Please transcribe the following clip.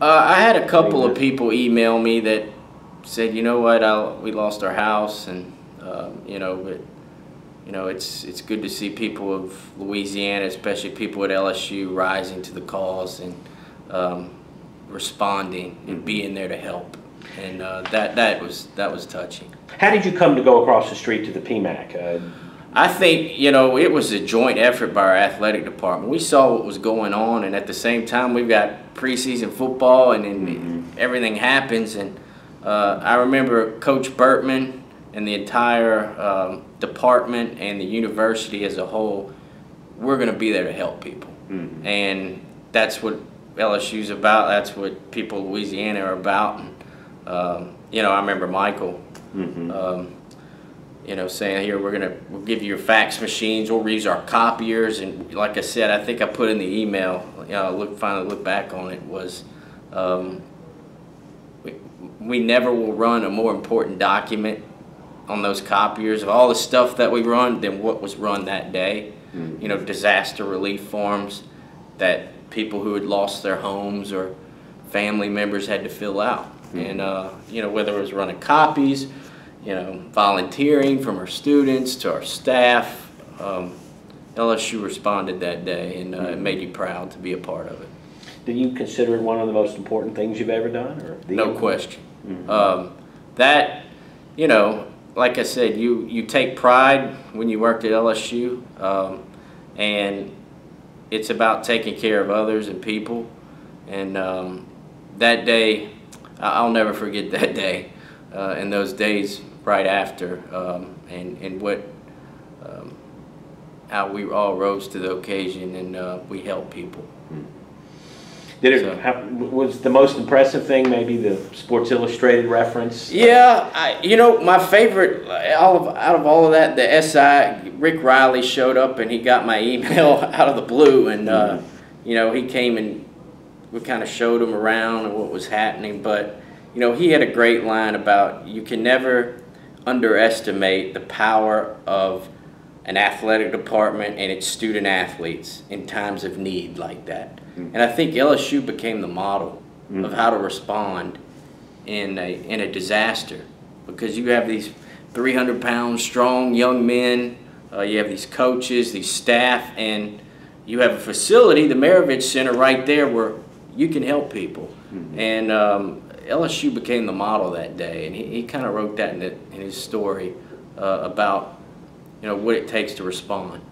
Uh, I had a couple of people email me that said, you know what, I, we lost our house, and um, you know, but you know, it's it's good to see people of Louisiana, especially people at LSU, rising to the cause and um, responding and being there to help, and uh, that that was that was touching. How did you come to go across the street to the PMAC? Uh, I think, you know, it was a joint effort by our athletic department. We saw what was going on, and at the same time, we've got preseason football, and then Mm-hmm. everything happens. And uh, I remember Coach Bertman and the entire um, department and the university as a whole, we're going to be there to help people. Mhm. And that's what LSU's about. That's what people in Louisiana are about. And, um, you know, I remember Michael mhm. um, you know, saying here we're gonna we'll give you your fax machines, we'll use our copiers, and like I said, I think I put in the email. You know, look finally look back on it was. Um, we, we never will run a more important document on those copiers of all the stuff that we run than what was run that day. Mm. You know, disaster relief forms that people who had lost their homes or family members had to fill out. And, uh, you know, whether it was running copies, you know, volunteering from our students to our staff, um, LSU responded that day and uh, it made you proud to be a part of it. Do you consider it one of the most important things you've ever done? Or No question. Um, that, you know, like I said, you, you take pride when you worked at LSU, um, and it's about taking care of others and people. And um, that day, I'll never forget that day uh, and those days right after, um, and, and what, um, how we all rose to the occasion and uh, we helped people. Did it, So- how, was the most impressive thing maybe the Sports Illustrated reference? Yeah, I, you know, my favorite all of, out of all of that, the SI Rick Reilly showed up and he got my email out of the blue, and uh, you know he came and we kind of showed him around and what was happening. But you know he had a great line about you can never underestimate the power of an athletic department and its student athletes in times of need like that. And I think LSU became the model of how to respond in a in a disaster because you have these 300 pound strong young men, uh, you have these coaches, these staff, and you have a facility, the Maravich Center, right there where you can help people. And um, LSU became the model that day, and he, he kind of wrote that in, the, in his story uh, about you know what it takes to respond.